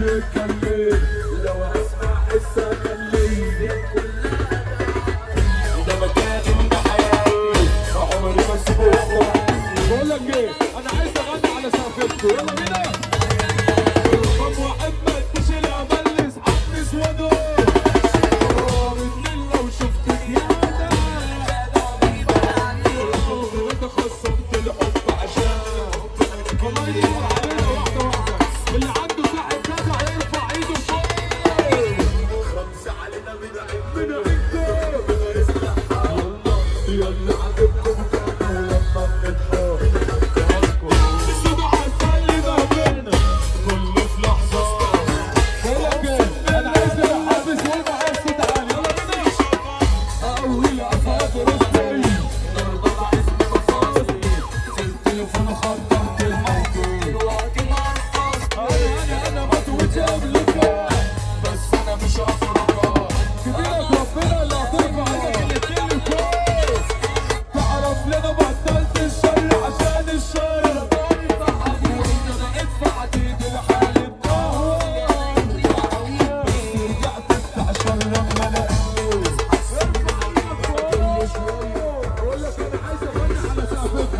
تكمل لو أسمع حسه خليني كلها ده مكاني وده حياتي عمري ما سيبوكوا بقول لك إيه؟ أنا عايز أغني على سقفتكم يلا بينا. رقم واحد ما اديش الامل لاصحابي اسودوا خصمت الحب عشان. والله علينا واحدة واحدة.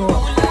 Salvador.